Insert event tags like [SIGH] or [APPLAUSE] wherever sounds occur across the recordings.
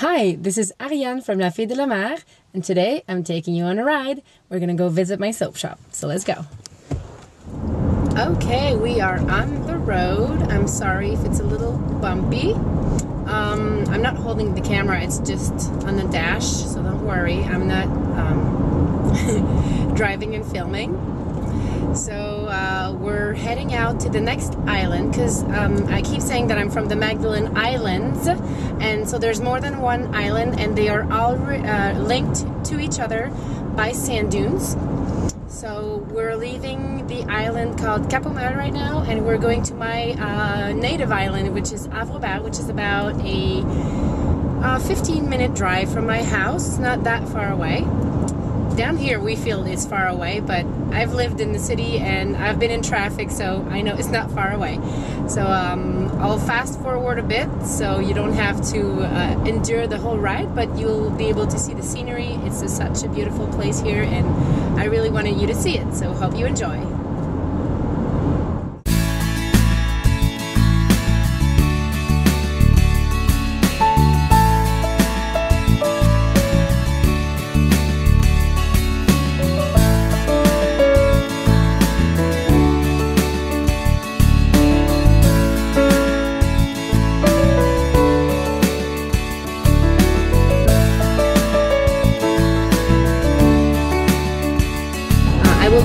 Hi, this is Ariane from La Fille de la Mer, and today I'm taking you on a ride. We're gonna go visit my soap shop, so let's go. Okay, we are on the road. I'm sorry if it's a little bumpy. Um, I'm not holding the camera, it's just on the dash, so don't worry. I'm not um, [LAUGHS] driving and filming. So uh, we're heading out to the next island because um, I keep saying that I'm from the Magdalen Islands, and so there's more than one island, and they are all uh, linked to each other by sand dunes. So we're leaving the island called Cap Aux right now, and we're going to my uh, native island, which is Havre which is about a uh, 15 minute drive from my house, not that far away down here we feel it's far away, but I've lived in the city and I've been in traffic, so I know it's not far away. So um, I'll fast forward a bit so you don't have to uh, endure the whole ride, but you'll be able to see the scenery. It's a, such a beautiful place here, and I really wanted you to see it, so hope you enjoy.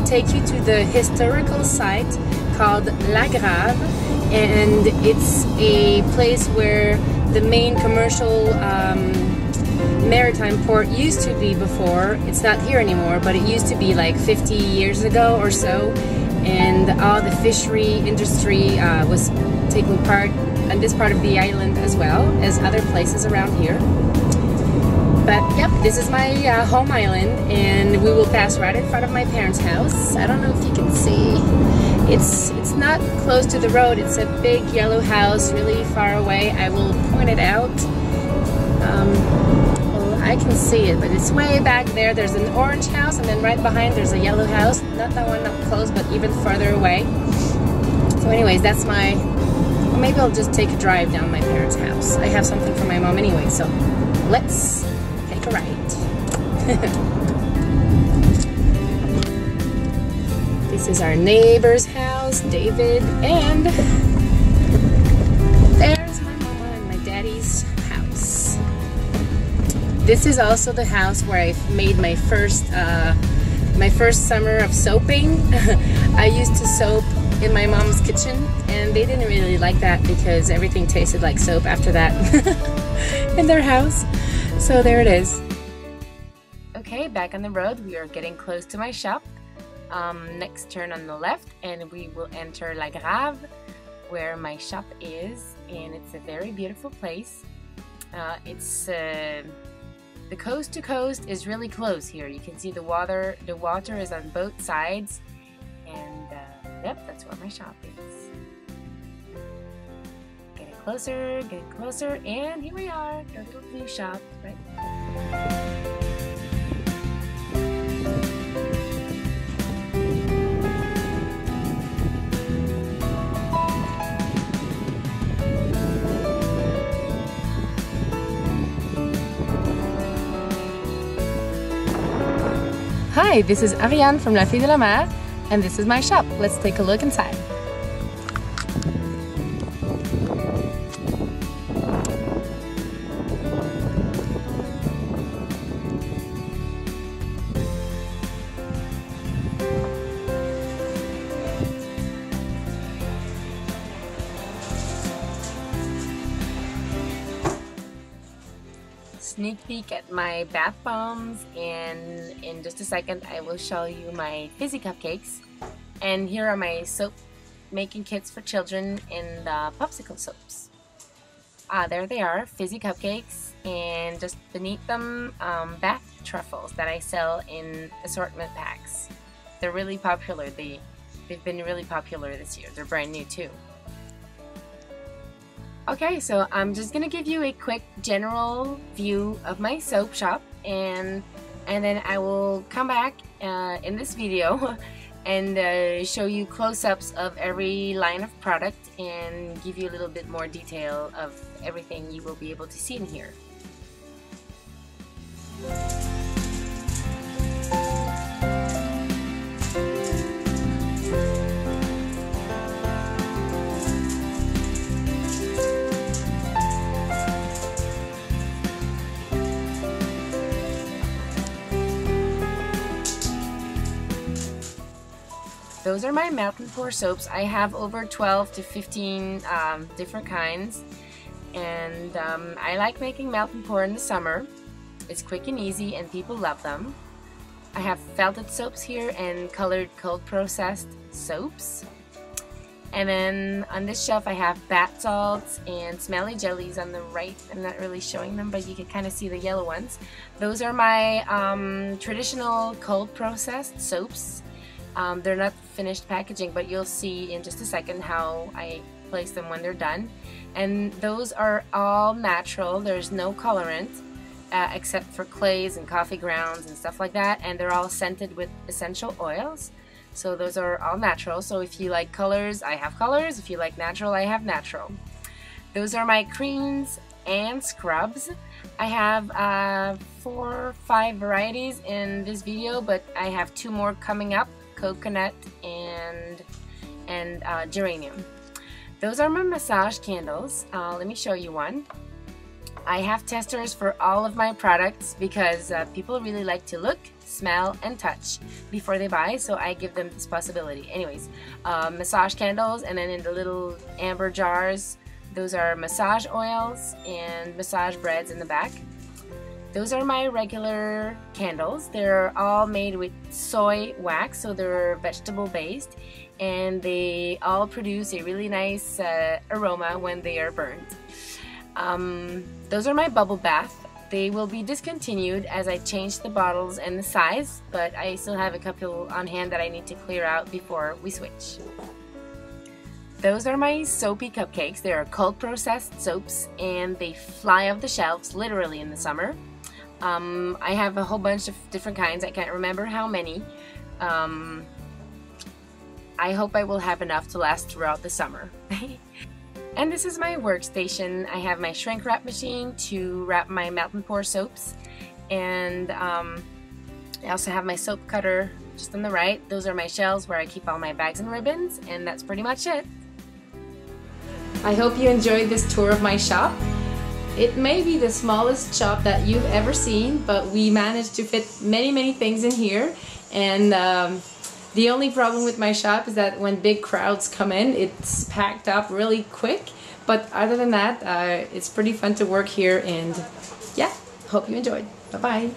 Take you to the historical site called La Grave and it's a place where the main commercial um, maritime port used to be before. It's not here anymore, but it used to be like 50 years ago or so and all the fishery industry uh, was taking part on this part of the island as well as other places around here. But yep, this is my uh, home island and we will pass right in front of my parents' house. I don't know if you can see. It's it's not close to the road. It's a big yellow house really far away. I will point it out. Um, well, I can see it, but it's way back there. There's an orange house and then right behind there's a yellow house. Not that one up close, but even farther away. So anyways, that's my... Maybe I'll just take a drive down my parents' house. I have something for my mom anyway, so let's right. [LAUGHS] this is our neighbor's house, David, and there's my mama and my daddy's house. This is also the house where I made my first uh, my first summer of soaping. [LAUGHS] I used to soap in my mom's kitchen and they didn't really like that because everything tasted like soap after that [LAUGHS] in their house. So there it is. Okay, back on the road. We are getting close to my shop. Um, next turn on the left and we will enter La Grave where my shop is and it's a very beautiful place. Uh, it's uh, the coast to coast is really close here. You can see the water. The water is on both sides, and uh, yep, that's where my shop is. Closer, getting closer, and here we are, little blue shop, right? Hi, this is Ariane from La Fille de la Mer, and this is my shop. Let's take a look inside. Sneak peek at my bath bombs and in just a second I will show you my fizzy cupcakes and here are my soap making kits for children in the popsicle soaps. Ah, there they are, fizzy cupcakes and just beneath them um, bath truffles that I sell in assortment packs. They're really popular. They, they've been really popular this year. They're brand new too. Okay, so I'm just gonna give you a quick general view of my soap shop and and then I will come back uh, in this video [LAUGHS] and uh, show you close-ups of every line of product and give you a little bit more detail of everything you will be able to see in here. Those are my melt and pour soaps. I have over 12 to 15 um, different kinds and um, I like making melt and pour in the summer. It's quick and easy and people love them. I have felted soaps here and colored cold processed soaps. And then on this shelf I have bath salts and smelly jellies on the right. I'm not really showing them, but you can kind of see the yellow ones. Those are my um, traditional cold processed soaps. Um, they're not finished packaging, but you'll see in just a second how I place them when they're done. And those are all natural. There's no colorant. Uh, except for clays and coffee grounds and stuff like that and they're all scented with essential oils so those are all natural. So if you like colors, I have colors. If you like natural, I have natural. Those are my creams and scrubs. I have uh, four or five varieties in this video, but I have two more coming up, coconut and, and uh, geranium. Those are my massage candles. Uh, let me show you one. I have testers for all of my products because uh, people really like to look, smell, and touch before they buy, so I give them this possibility. Anyways, uh, massage candles, and then in the little amber jars, those are massage oils and massage breads in the back. Those are my regular candles. They're all made with soy wax, so they're vegetable based, and they all produce a really nice uh, aroma when they are burned. Um, those are my bubble bath. They will be discontinued as I change the bottles and the size, but I still have a couple on hand that I need to clear out before we switch. Those are my soapy cupcakes. They are cold processed soaps and they fly off the shelves literally in the summer. Um, I have a whole bunch of different kinds. I can't remember how many. Um, I hope I will have enough to last throughout the summer. [LAUGHS] And this is my workstation. I have my shrink wrap machine to wrap my melt and pour soaps. And um, I also have my soap cutter just on the right. Those are my shelves where I keep all my bags and ribbons. And that's pretty much it. I hope you enjoyed this tour of my shop. It may be the smallest shop that you've ever seen, but we managed to fit many, many things in here. And um, the only problem with my shop is that when big crowds come in, it's packed up really quick. But other than that, uh, it's pretty fun to work here and yeah, hope you enjoyed. Bye-bye.